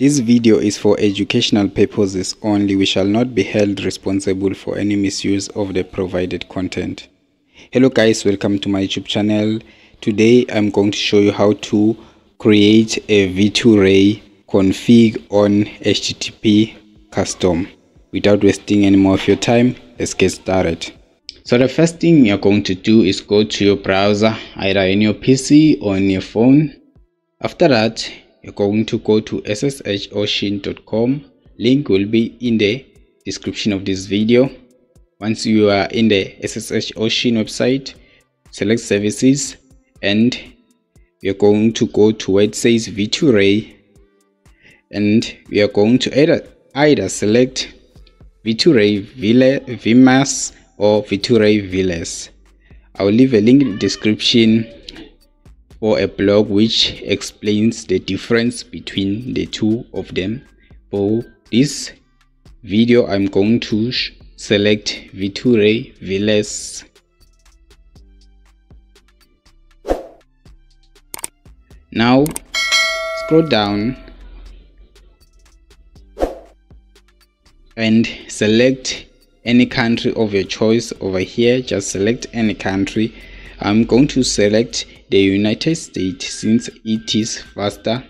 This video is for educational purposes only. We shall not be held responsible for any misuse of the provided content. Hello guys, welcome to my YouTube channel. Today I'm going to show you how to create a V2Ray config on HTTP custom. Without wasting any more of your time, let's get started. So the first thing you're going to do is go to your browser, either in your PC or on your phone. After that, you're going to go to sshocean.com link will be in the description of this video. Once you are in the ssh ocean website select services and you're going to go to where it says v2ray and we are going to either either select v2ray vmess or v2ray vless i will leave a link in the description or a blog which explains the difference between the two of them. For this video i'm going to select v2ray vless now scroll down and select any country of your choice over here. Just select any country. I'm going to select the United States since it is faster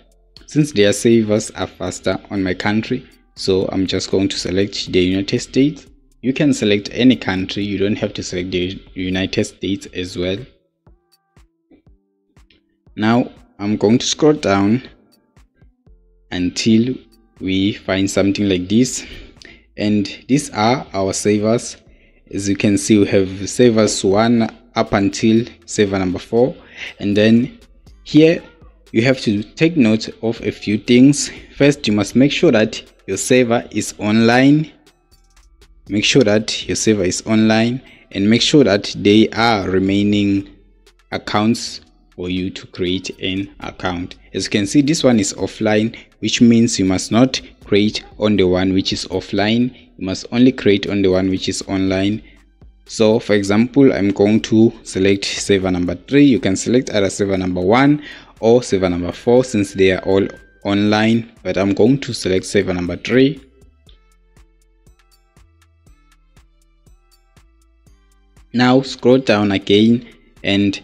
since their servers are faster on my country. So I'm just going to select the United States. You can select any country. You don't have to select the United States as well. Now I'm going to scroll down until we find something like this. And these are our servers. As you can see we have servers one up until server number four and then here you have to take note of a few things. First you must make sure that your server is online. Make sure that your server is online and make sure that they are remaining accounts for you to create an account. As you can see this one is offline which means you must not create on the one which is offline. You must only create on the one which is online so for example i'm going to select server number three you can select either server number one or server number four since they are all online but i'm going to select server number three now scroll down again and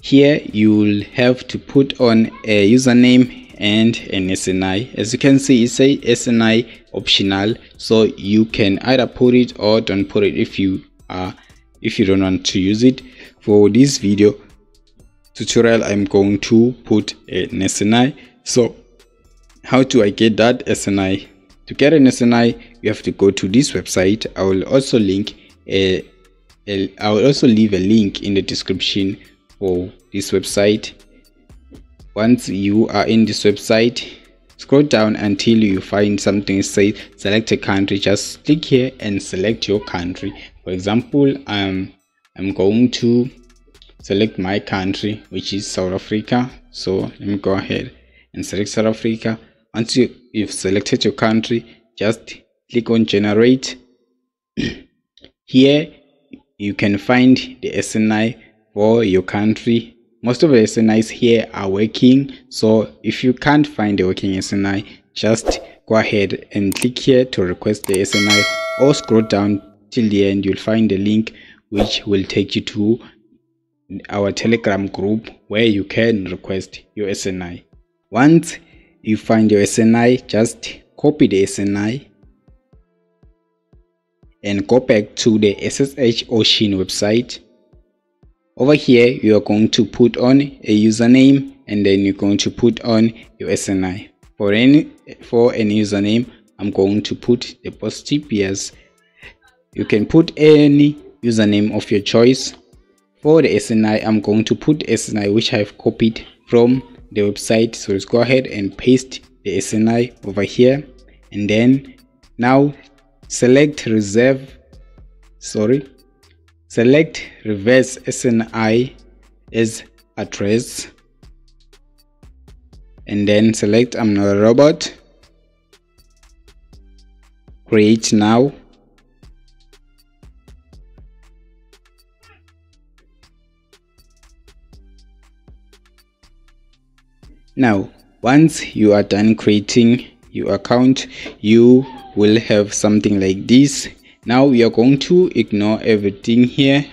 here you will have to put on a username and an SNI. As you can see, it's a SNI optional, so you can either put it or don't put it if you uh, if you don't want to use it. For this video tutorial i'm going to put an sni so how do i get that sni to get an sni you have to go to this website. I will also link a, a i will also leave a link in the description for this website. Once you are in this website scroll down until you find something say select a country. Just click here and select your country for example um, i'm going to select my country which is south africa. So let me go ahead and select south africa. Once you, you've selected your country just click on generate. Here you can find the sni for your country. Most of the snis here are working. So if you can't find the working sni just go ahead and click here to request the sni or scroll down till the end you'll find a link which will take you to our telegram group where you can request your sni once you find your sni just copy the sni and go back to the ssh ocean website. Over here you are going to put on a username and then you're going to put on your sni for any for any username i'm going to put the positive yes you can put any username of your choice. For the sni i'm going to put sni which i've copied from the website. So let's go ahead and paste the sni over here. And then now select reserve sorry select reverse sni as address. And then select i'm not a robot. Create now Now, once you are done creating your account you will have something like this. Now we are going to ignore everything here.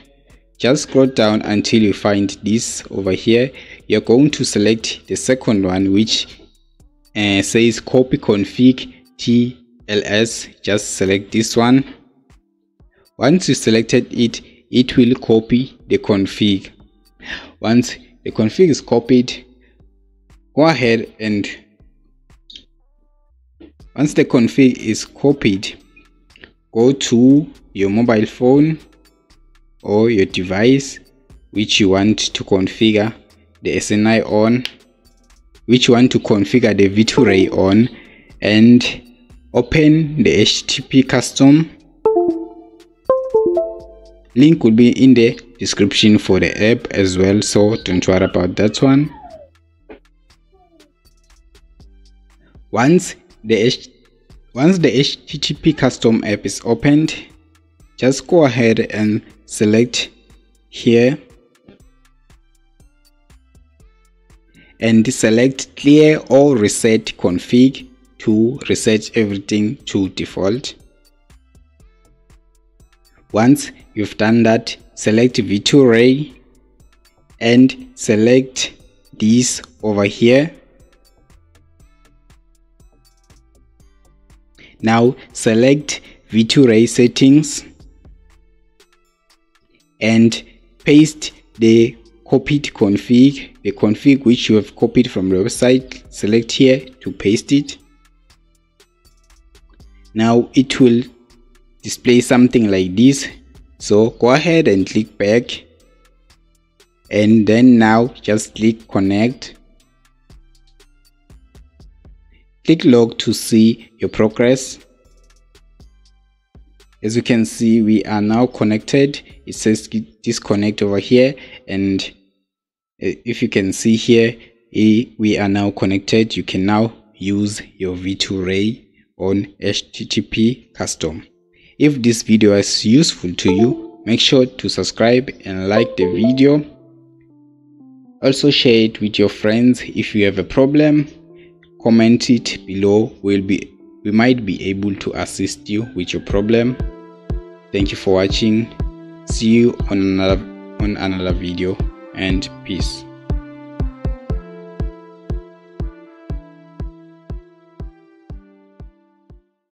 Just scroll down until you find this over here. You're going to select the second one which uh, says copy config tls just select this one. Once you selected it it will copy the config. Once the config is copied go ahead and once the config is copied go to your mobile phone or your device which you want to configure the SNI on which you want to configure the V2Ray on and open the HTTP custom. Link will be in the description for the app as well so don't worry about that one once the once the http custom app is opened just go ahead and select here and select clear or reset config to reset everything to default. Once you've done that select v2ray and select this over here now select v2ray settings and paste the copied config the config which you have copied from the website. Select here to paste it. Now it will display something like this. So go ahead and click back. And then now just click connect click log to see your progress. As you can see we are now connected. It says disconnect over here. And uh, if you can see here we are now connected. You can now use your v2ray on http custom. If this video is useful to you make sure to subscribe and like the video. Also share it with your friends if you have a problem comment it below we'll be we might be able to assist you with your problem. Thank you for watching. See you on another on another video and peace